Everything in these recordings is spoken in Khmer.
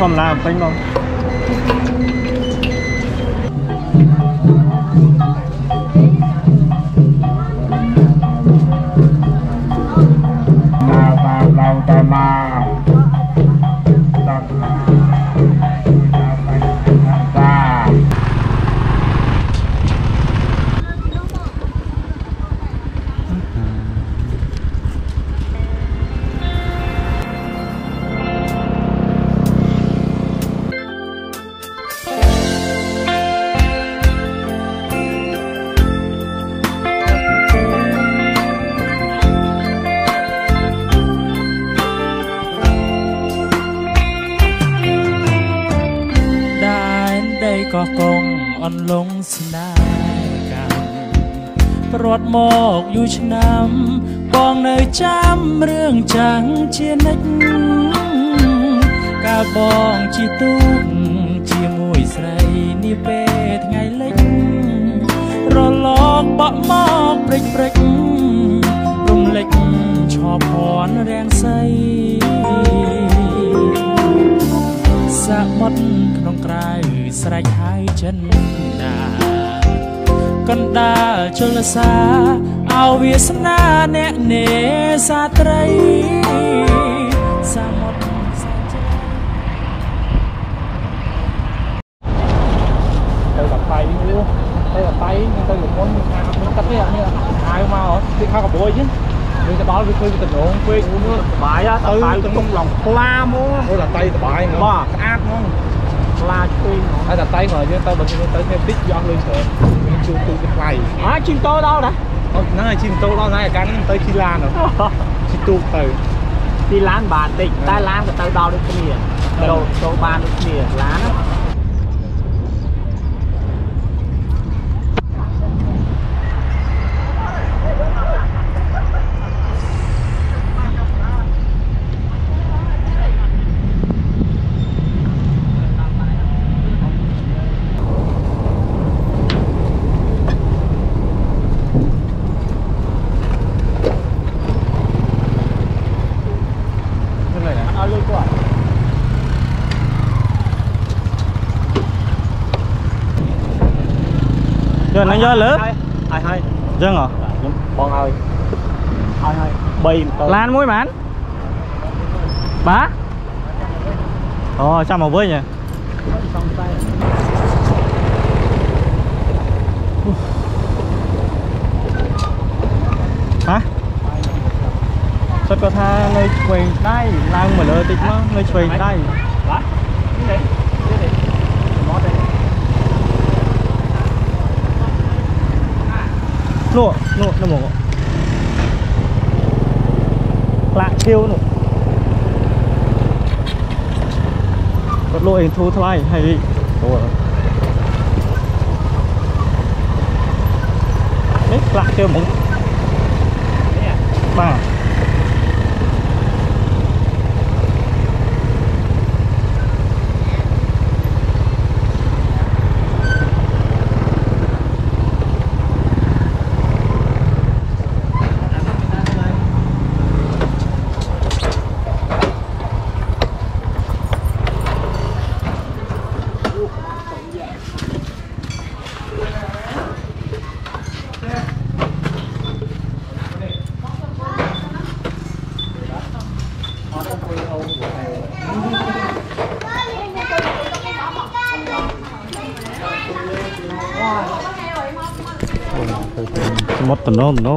ความลามไปน้อง Mama. ក៏កងអន់លងស្នេហ៍កម្មប្រត់មកយូរឆ្នាំបងនៅចាំរឿងចាំងជានិច្ចកាលបងជីទូកជាមួយស្រីនេះពេលថ្ងៃលិចរលកបក់មកព្រិចព្រិចរំលេចឈប់ភ័ណ្ឌរាំងសីសាមុតក្នុងក្រៅ ស្រេចហើយចិនដាកណ្ដាលជលសាអោវាសនាអ្នកនេសាត្រីសាមុតសាចិនទៅដល់បៃនេះទៅដល់បៃទៅទៅមុនខាងមុនទឹកនេះនេះហៅមកទីខាងកបួយ chứ វាទៅដល់វាឃើញវាតំណងពេកនោះបាយទៅទៅទុំឡងខ្លាមកអូតែតៃសបាយហ្មងបាទស្អាតហ្មង ខ្លាពេកហើយតែតៃមកយើងទៅបើយើងទៅនេះតិចយកលុយច្រើនមានជួទូទៅថ្លៃអាជិះតោដល់ណាហ្នឹងហើយជិះតោដល់ណាអាការហ្នឹងទៅជិះឡានជិះទូកទៅទីឡានបានតិចតែឡានក៏ទៅដល់ដូចគ្នាចូលចូលបានដូចគ្នាឡានណា ហ្នឹងហើយ ឲ្យលុយគាត់ យកហ្នឹងយកលើឲ្យឲ្យឲ្យអញ្ចឹងហ៎ខ្ញុំបងឲ្យឲ្យឲ្យ3ម៉ូតូឡានមួយបានបាទអូចាំមកវិញហ៎ សងតែ ហ៎សិតគាត់ថានៅឆ្វេងដៃឡើងមកលើតិចមកនៅឆ្វេងដៃ បាទនេះនេះនេះម៉ូតនេះ នោះនោះនោះមកផ្លាកឈៀវនោះគាត់លក់អេងធូរថ្លៃហើយអូនេះផ្លាកឈៀវហ្មងនេះបាទទៅមុតតំណងតំណងទៅមុតតំណងតំណង ពួនខ្សែពេលអញ្ចឹងឲ្យបងទៀ នមកណា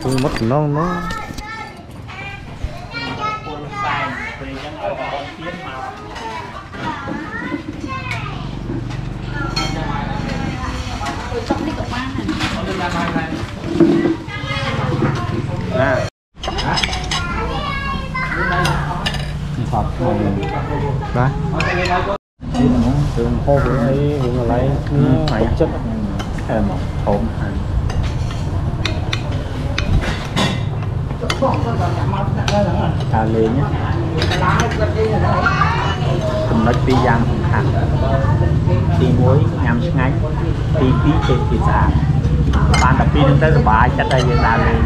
ថតមកបាទ đường khô của thấy những người lấy phải chất thêm ổn hẳn តាលេងចំណុច ពីរយ៉ាងសំខាន់ទី1ញ៉ាំឆ្ងាញ់ទី2ចេះភាសាបានតែពីរហ្នឹងទៅសុបាយចិត្តហើយយើងដើរលេង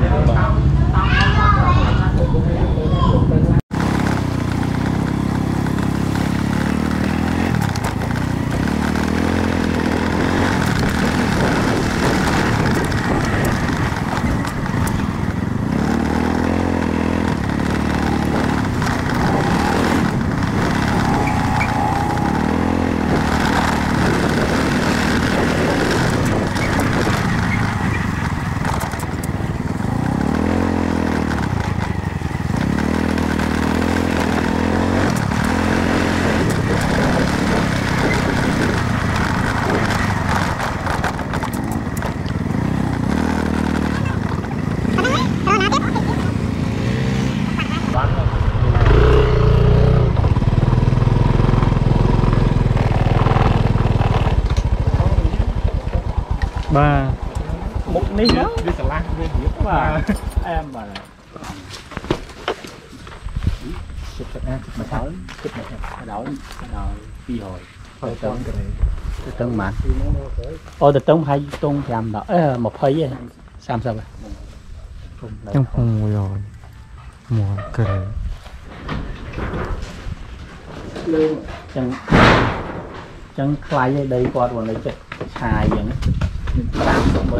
អែមបាទ ជិតណាជិតមកហើយជិតមកដល់ដល់200ហើយតើក្រេទៅតឹងម៉ានអូទៅតឹងប្រហែលទង5ដល់អឺ20ឯង30ហ៎ Trong phòng ngồi rồi Mùa kể ចឹងចឹងខ្លាយឲ្យដីគាត់원래ចិត្តឆាយចឹង5មើ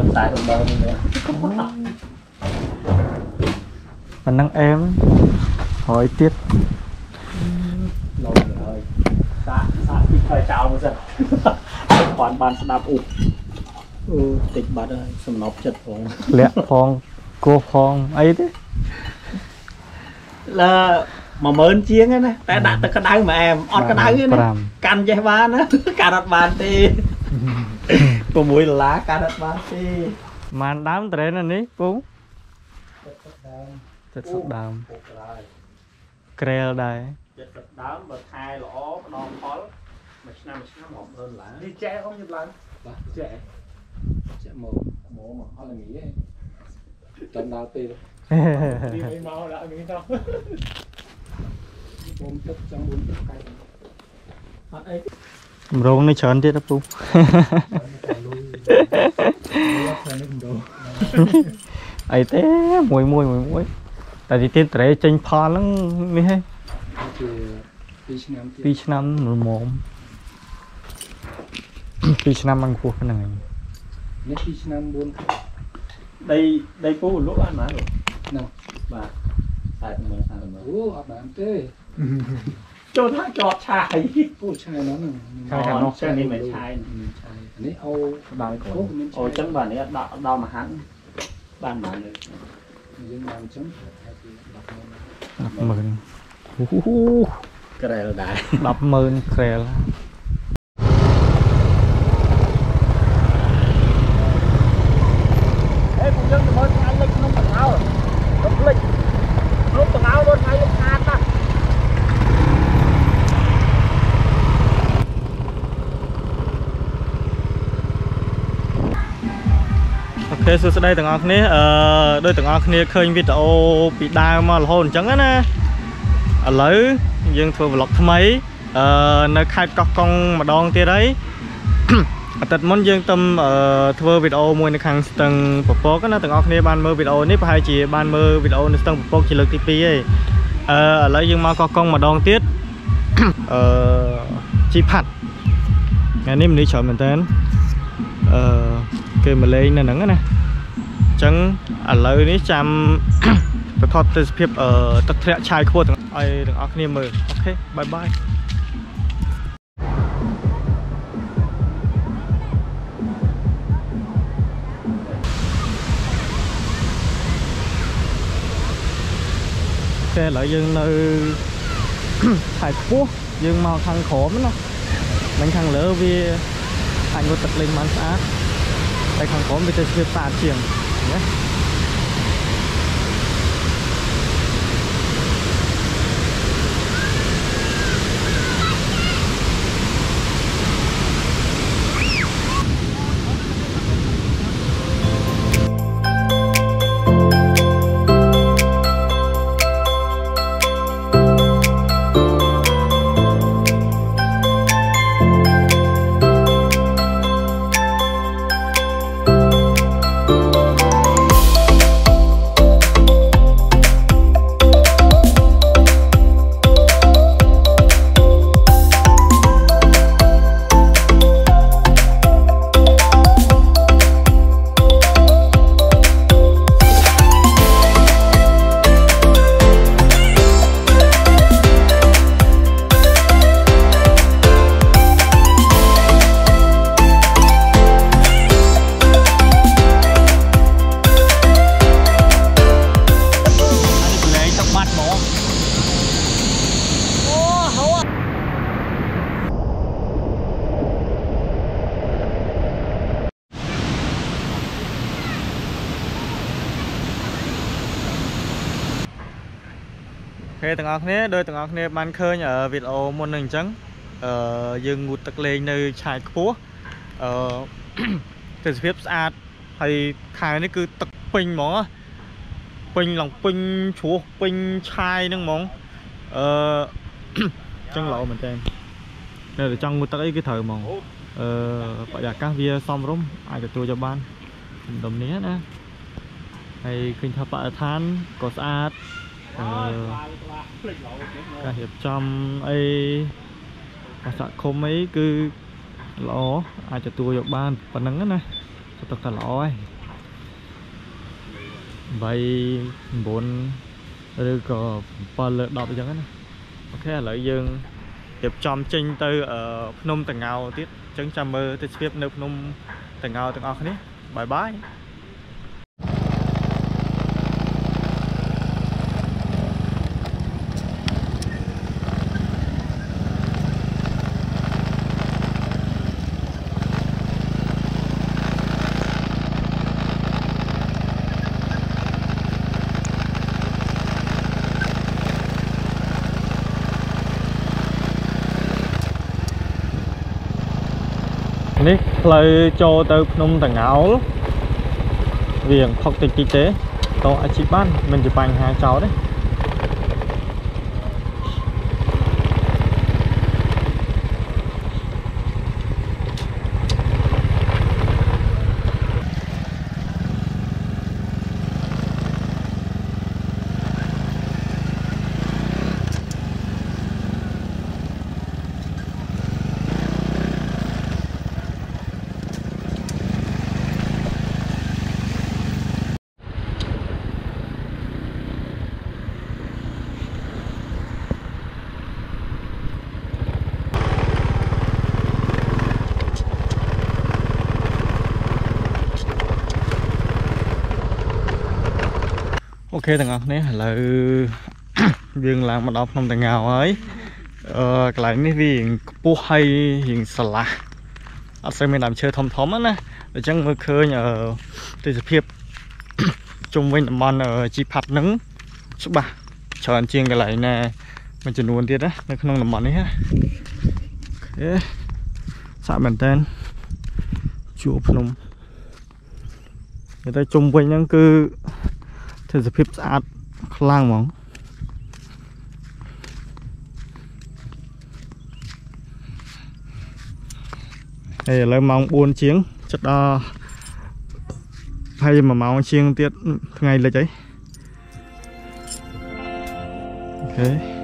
លតែរំដើនេះ Mình đang em Hỏi tiết លោហើយសាកសាកពីខើចោលមកសិនគាត់បានស្ដាប់អ៊ុអូតិចបាត់ហើយសំណប់ចិត្តផង Lẹ phong Cô phong ấy thế លើ10000ជាងហ្នឹងណាតែដាក់ទឹកក្តៅមកអែមអត់ក្តៅទេណា5កាន់ចេះបានណាកាន់អត់បានទេ6ដុល្លារកាន់អត់បានទេ Màn đám tới này ní Pú Chất sụt đám ពុ កហើយ Krel đây 70ដើមបើខែល្អផ្ដងផលមួយឆ្នាំមួយឆ្នាំ100ដុល្លារ đi che không nhập lần Vâng. che che mồ mồ mà họ là nghỉ ấy tầm nào tì đi mấy mau đã nghỉ đâu bốn tức trong bốn tức cay អ តែទីទៀតត្រេចេញផលហ្នឹងនេះហ៎គឺ2ឆ្នាំទៀត2ឆ្នាំរមម2ឆ្នាំអង្គពោះហ្នឹងឯងនេះ2ឆ្នាំ4ខែដីដីពូលក់បានបានហ្នឹងបាទ40ម៉ឺន40ម៉ឺនអូអត់បានទេចូលថាជាប់ឆាយពូឆាយហ្នឹងឆាយខាងនោះឆាយនេះមិនឆាយឆាយនេះអូដល់គាត់អូចឹងបាទនេះដល់ដល់មហានបានបានយើងបានចឹង 10ម៉ឺនអូហូក្រែលដែរ10ម៉ឺនក្រែលអេពួកយើងទៅមើលថ្ងៃលិចក្នុងកណ្ដោលទៅភ្លេចលោកកណ្ដោលដល់ថ្ងៃលោកខាត សួស្តីទាំងអស់គ្នាអឺដោយទាំងអស់គ្នាឃើញវីដេអូពីដើមមករហូតអញ្ចឹងណាឥឡូវយើងធ្វើ vlog ថ្មីអឺនៅខេត្តកោះកុងម្ដងទៀតហើយអាទិត្យមុនយើងទៅអឺធ្វើវីដេអូមួយនៅខាងស្ទឹងពពកណាទាំងអស់គ្នាបានមើលវីដេអូនេះប្រហែលជាបានមើលវីដេអូនៅស្ទឹងពពកជាលើកទី2ហើយអឺឥឡូវយើងមកកោះកុងម្ដងទៀតអឺជីផាត់ថ្ងៃនេះមនុស្សច្រើនមែនតើអឺគេមកលេងនៅហ្នឹងណា អញ្ចឹងឥឡូវនេះចាំទៅថតទេសភាពអឺទឹកធ្លាក់ឆាយខ្ពស់ទាំងឲ្យទាំងអស់គ្នាមើលអូខេបាយបាយអូខេឥឡូវយើងនៅខែខ្ពស់យើងមកខាងក្រោមណាមិនខាងលើវាអាចងូតទឹកលេងបានស្អាតតែខាងក្រោមវាទៅស្អាតស្អាតជាង ណា ទាំងអស់គ្នាដោយទាំងអស់គ្នាបានឃើញអឺវីដេអូមុននឹងអញ្ចឹងអឺយើងងូតទឹកលេងនៅឆាយខ្ពស់អឺទេសភាពស្អាតហើយខែនេះគឺទឹកពេញហ្មងណាពេញឡងពេញជ្រោះពេញឆាយហ្នឹងហ្មងអឺចឹងល្អមែនតើនៅតែចង់ងូតទឹកអីគឺត្រូវហ្មងអឺបរិយាកាសវាសមរម្យអាចទទួលយកបានដុំនេះណាហើយឃើញថាបរិស្ថានក៏ស្អាតអឺ ការរៀបចំអីបស្សឃុំអីគឺល្អអាចទទួលយកបានប៉ុណ្ណឹងណាទៅទឹកតែល្អហើយ8 9ឬក៏7លើ10អញ្ចឹងណាអូខេឥឡូវយើងរៀបចំចេញទៅអឺភ្នំតងោទៀតអញ្ចឹងចាំមើលទេសភាពនៅភ្នំតងោទាំងអស់គ្នាបាយបាយ នេះផ្លូវចូលទៅភ្នំតងោលវាងផុកតិចតិចទេតោះអាចជីបានមិនជាបញ្ហាចោលទេ អូខេទាំងអស់គ្នាឥឡូវយើងឡើងមកដល់ភ្នំតងោហើយអឺកន្លែងនេះវារៀងខ្ពស់ហើយរៀងស្រឡះអត់សូវមានដើមឈើធំធំហ្នឹងណាអញ្ចឹងមើលឃើញអឺទេសភាពជុំវិញតំបន់អឺជីផាត់ហ្នឹងច្បាស់ច្រើនជាងកន្លែងណាមួយចំនួនទៀតណានៅក្នុងតំបន់នេះណាអូខេសាក់មែនតើជួរភ្នំនិយាយទៅជុំវិញហ្នឹងគឺ ទេសភាពស្អាតខ្លាំងហ្មងហើយឥឡូវម៉ោង4ជាងចិត្តដល់21ម៉ោងជាងទៀតថ្ងៃលិចអីអូខេ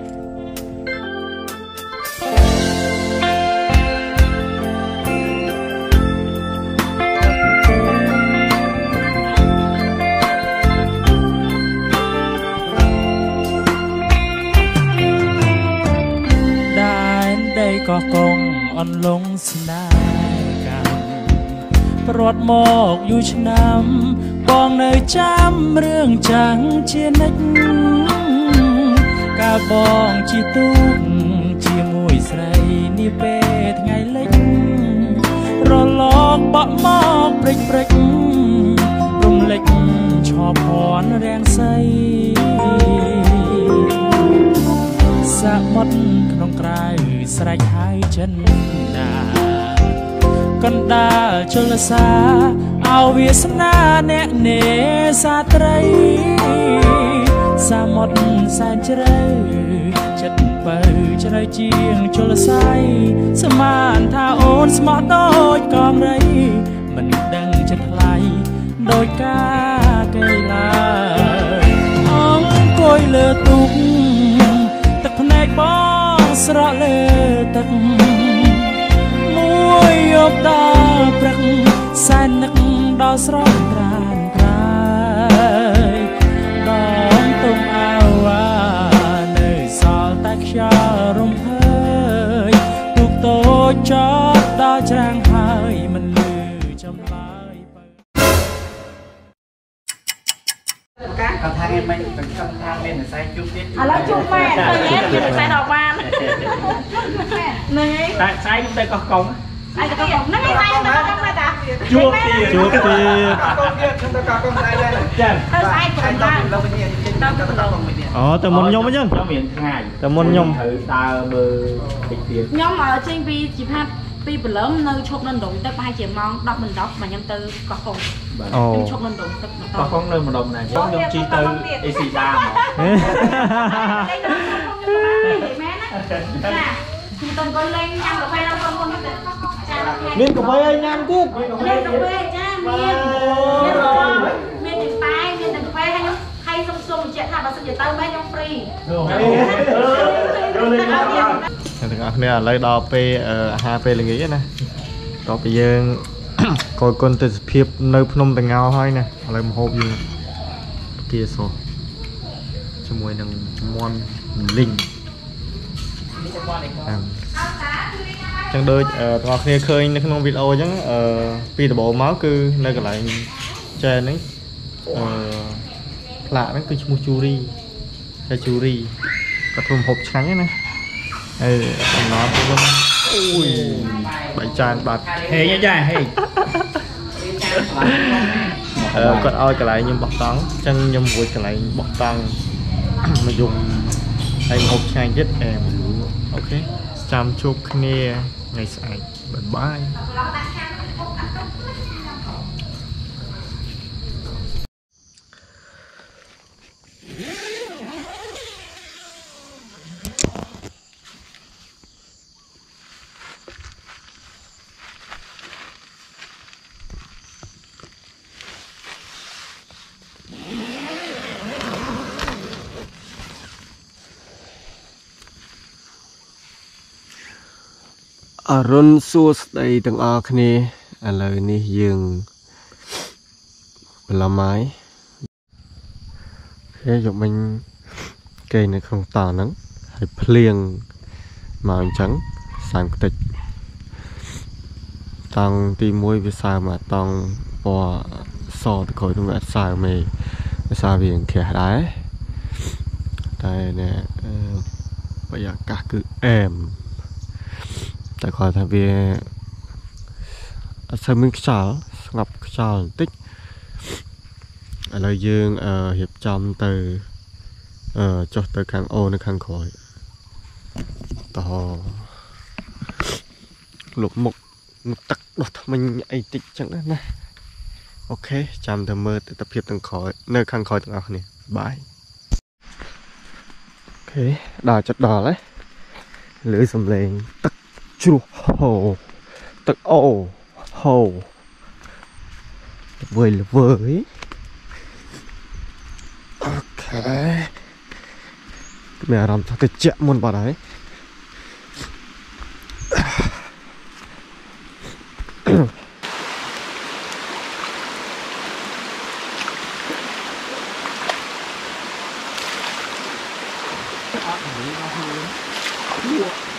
កោះកុងអន្លង់ស្នេហ៍កម្មប្រត់មកយូរឆ្នាំបងនៅចាំរឿងចាំងជានិច្ចកាលបងជីទូកជាមួយស្រីនេះពេលថ្ងៃលិចរលកបក់មកព្រិចព្រិចរំលេចឈប់ភ័ណ្ឌរាំងសីសាមុតក្នុងក្រៅស្រេចហើយ ចិនដាកណ្ដាលជលសាអោវាសនាអ្នកនេសាត្រីសាមុតសែនជ្រៅចិត្តបើជ្រៅជាងជលសាយសមានថាអូនស្មោះដូចកងរៃមិនដឹងចិត្តថ្លៃដោយការកេឡាអង្គុយលើទូកទឹកភ្នែកបង ស្រក់លើទឹកមួយយប់ដល់ព្រឹកសែននឹកដល់ស្រស់ត្រានត្រាយដងទុំអាវ៉ានៅសល់តែខ្យល់រំភើយទូកតូចចតដល់ មិនសង្ឃឹមថាមានវិស័យជួបទៀតឥឡូវជួបម៉ែឃើញទេខ្ញុំតែដល់បានហ្នឹងហើយតែស្អែកទៅកោះកុងអាយទៅកុំហ្នឹងហើយទៅកុំតែតាជួបទៀតជួបទៀតចឹងទៅស្អែកប្រហែលទៅអូទៅមុនខ្ញុំអញ្ចឹងខ្ញុំមានថ្ងៃទៅមុនខ្ញុំត្រូវដើរមើលតិចទៀតខ្ញុំចេញពីជីផាត់2 ពីព្រលឹមនៅឈប់នៅដងទឹកប្រហែលជាម៉ោង10មិន10មកខ្ញុំទៅកោះកុងអូខ្ញុំឈប់នៅដងទឹកបន្តក៏គង់នៅម្ដុំណាខ្ញុំខ្ញុំជីទៅអេស៊ីដាមកលេងនៅក្នុងខ្ញុំទៅបានទេមែនណាចាខ្ញុំទៅកូនលេងញ៉ាំកាហ្វេនៅក្នុងខ្ញុំទៅចាដល់ថ្ងៃមានកាហ្វេឲ្យញ៉ាំទៀតមានកាហ្វេចាមានមានរងមានទាំងតែមានទាំងកាហ្វេហើយខ្ញុំហើយសុំសុំបញ្ជាក់ថាបើសិនជាទៅមែនខ្ញុំហ្វ្រី ទាំងអស់គ្នាឥឡូវដល់ពេលអឺអាហារពេលល្ងាចហើយណាតោះពីយើងកយគុណទិដ្ឋភាពនៅភ្នំតងោហើយណាឥឡូវមហូបយើងគាសោះជាមួយនឹងមន់លីងអញ្ចឹងដូចអឺទាំងអស់គ្នាឃើញនៅក្នុងវីដេអូអញ្ចឹងអឺពីដំបូងមកគឺនៅកន្លែងចែហ្នឹងអឺផ្លាកហ្នឹងគឺឈ្មោះជូរីតែជូរីក៏ធ្វើម្ហូបឆ្ងាញ់ហ្នឹងណា អេអំណរទៅវិញអូយបីចានបាត់ហេងចាហេងអឺគាត់ឲ្យកន្លែងខ្ញុំបោះតង់អញ្ចឹងខ្ញុំរួចកន្លែងបោះតង់មកយំហើយមកហូបឆ្ងាញ់ទៀតអែមអូខេចាំជួបគ្នាថ្ងៃស្អែកបាយបាយ អរុនសួស្តីទាំងអស់គ្នាឥឡូវនេះយើងបន្លំហើយគេយកមិញគេនៅក្នុងតហ្នឹងហើយភ្លៀងមកអញ្ចឹងសាំខ្ទេចតង់ទី1វាសើមកតង់ពណ៌សទៅក្រោយនោះវាអត់សើមេវាសើវាក្រាស់ដែរតែនេះអឺបរិយាកាសគឺអែម តែគាត់ថាវាអត់សូវមានខ្យល់ស្ងប់ខ្យល់បន្តិចឥឡូវយើងអឺរៀបចំទៅអឺចុះទៅខាងអូនៅខាងក្រោយតោះលោកមុខមុខទឹកដោះថ្មិញអីតិចចឹងណាអូខេចាំទៅមើលទស្សនភាពទាំងក្រោយនៅខាងក្រោយទាំងអស់គ្នាបាយ OK ដល់ចិត្តដល់ហើយលើសំឡេងទឹក ជ្រោះហូរទឹកអូហូរល្វើយល្វើយ OK មានអារម្មណ៍ថាទៅជាក់មុនបាត់ហើយអូជាអស់រំបា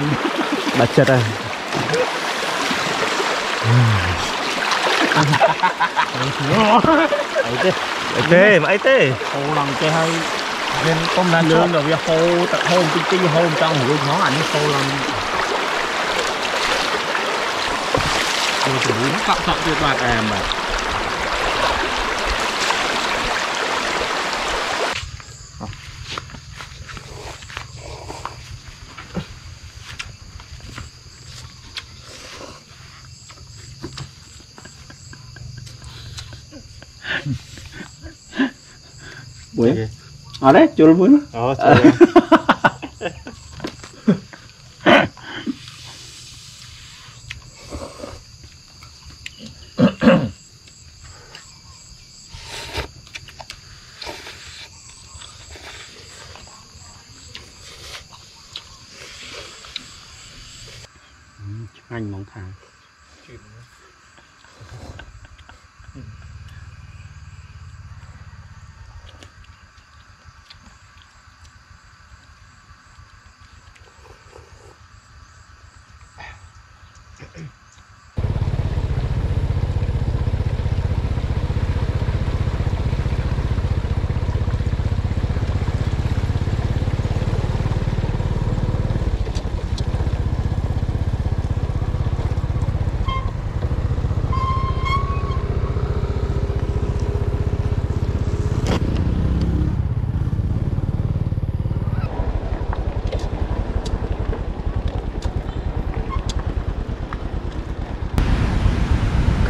នបាច់ចិត្តហើយអីទេអី ទេមិនអីទេហូរឡើងចេះហើយមានពុំណាលឿងដល់វាហូរទឹកហូរតិចតិចហូរចង់រួចហ្មងអានេះហូរឡើងចូលទៅវិញកាក់កាក់ទៀតបាទអែមបាទ បុយអត់ទេ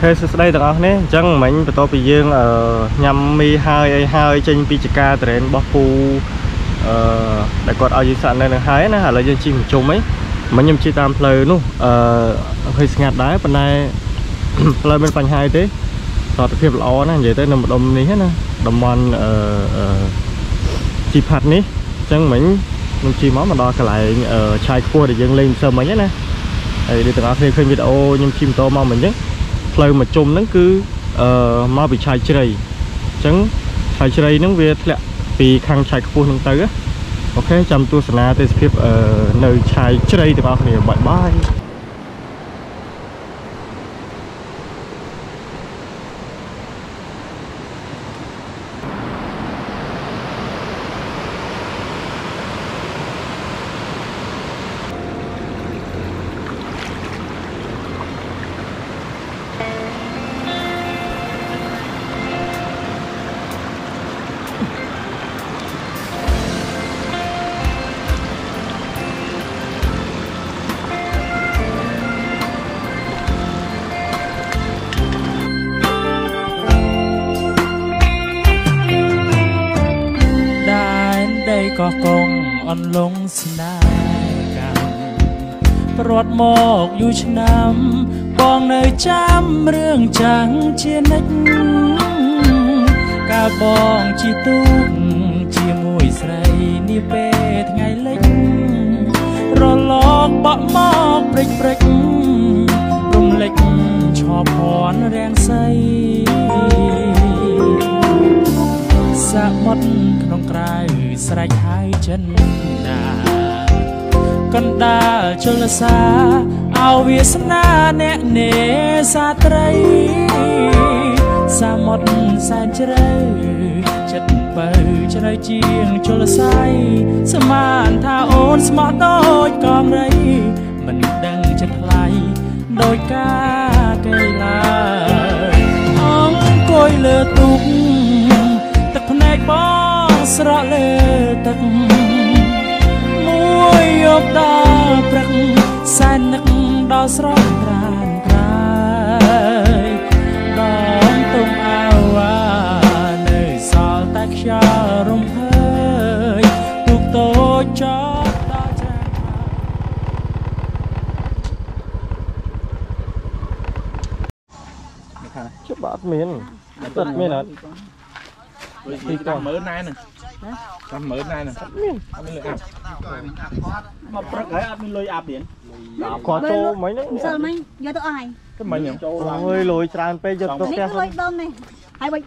ខេសួស្តីទាំងអស់គ្នាអញ្ចឹងមិញបន្ទាប់ពីយើងអឺញ៉ាំមីហើយអីហើយចេញពីចកាត្រេនរបស់ពូអឺដែលគាត់ឲ្យយើងសាក់នៅនឹងហើយណាឥឡូវយើងជិះមកជុំអីមិញខ្ញុំជិះតាមផ្លូវនោះអឺឃើញស្ងាត់ដែរប៉ុន្តែផ្លូវមានបញ្ហាអីទេសុខភាពល្អណាស់និយាយទៅនៅម្ដុំនេះណាតំបន់អឺអឺជីផាត់នេះអញ្ចឹងមិញខ្ញុំជិះមកមកដល់កន្លែងអឺឆាយខ្ពស់ដែលយើងលេងសើមិញហ្នឹងណាហើយដូចទាំងអស់គ្នាឃើញវីដេអូខ្ញុំជិះម៉ូតូមកមិញហ្នឹង ផ្លូវមកជុំហ្នឹងគឺអឺមកពីឆាយជ្រៃអញ្ចឹងឆាយជ្រៃហ្នឹងវាធ្លាក់ពីខាងឆាយខ្ពស់ហ្នឹងទៅណាអូខេចាំទស្សនាទេសភាពអឺនៅឆាយជ្រៃទាំងអស់គ្នាបាយបាយ កោះកុងអន់លងស្នេហ៍កម្មប្រត់មកយូរឆ្នាំបងនៅចាំរឿងចាំងជានិច្ចកាលបងជីទូកជាមួយស្រីនេះពេលថ្ងៃលិចរលកបក់មកព្រិចព្រិចរំលេចឈប់ភ័ណ្ឌរាំងសីសមុទ្រក្នុងក្រៅ ស្រេចហើយចិនដាកណ្ដាលជលសាអោវាសនាអ្នកនេសាត្រីសមុទ្រសែនជ្រៅចិត្តបើជ្រៅជាងជលសាយស្មានថាអូនស្មោះដូចកងរៃមិនដឹងចិត្តថ្លៃដោយការគេឡើយអង្គុយលើទូកទឹកភ្នែកបង ស្រក់លើទឹកមួយយប់ដល់ព្រឹកសែននឹកដល់ស្រស់ត្រានត្រាយដល់ទុំអើវ៉ានៅសល់តែខ្យល់រំភើយទូកតូចចោលដល់ច្រានហើយច្បាប់អត់មានអត់មានអត់ទីតាមមើលណែហ្នឹង តាមមើលណែហ្នឹងមានអត់មានលើអាប់មកព្រឹកហើយអត់មានលុយអាប់ទៀតគាត់ចូលមិញហ្នឹងម្សិលមិញយកទៅអស់ហើយទៅមិញហ្នឹងចូលឡើងអើយលុយច្រើនពេកយកទៅផ្នេះទះគឺលុយដុំនេះហើយបើ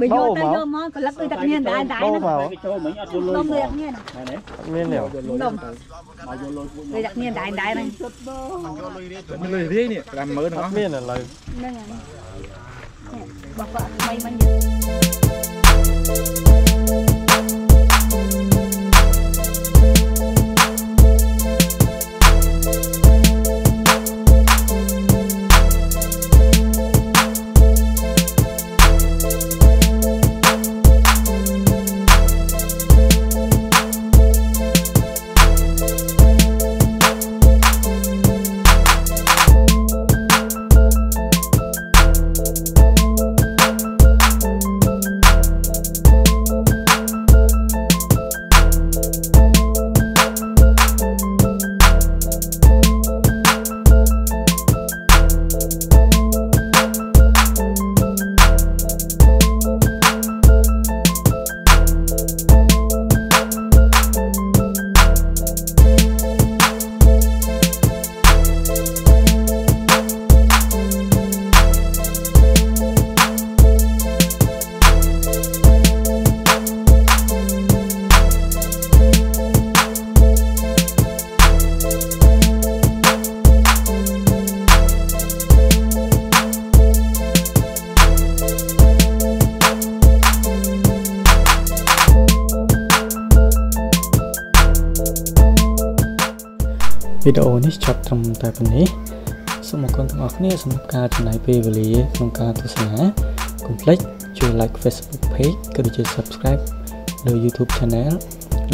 បើយកទៅយកមកកលឹកដូចតែគ្នាដែរដែរដូរហ្នឹងមកគេចូលមិញអត់យកលុយដុំហ្មដូចងគ្នាណែនេះអត់មានទេដុំមកយកលុយពួកដូចតែគ្នាដែរដែរហ្នឹងមានលើរាយនេះតាមមើលទាំងអអស់ត់មានឥឡូវហ្នឹងហើយបោះគាត់ថ្មីមិញយក វីដេអូនេះចប់ត្រឹមតែប៉ុណ្ណេះសូមអរគុណទាំងអស់គ្នាសម្រាប់ការចំណាយពេលវេលាក្នុងការទស្សនាកុំភ្លេចជួយ like Facebook page ក៏ដូចជា subscribe លើ YouTube channel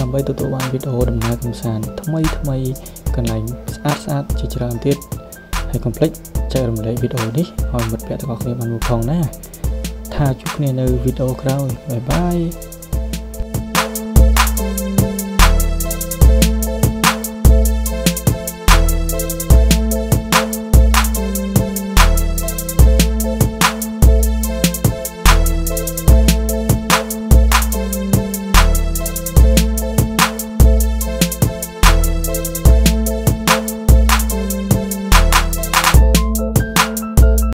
ដើម្បីទទួលបានវីដេអូដំណើរកម្សាន្តថ្មីថ្មីកន្លែងស្អាតស្អាតជាច្រើនទៀតហើយកុំភ្លេចចែករំលែកវីដេអូនេះឲ្យមិត្តភ័ក្តិទាំងអស់គ្នាបានមើលផងណា ថាជួបគ្នានៅវីដេអូក្រោយបាយបាយ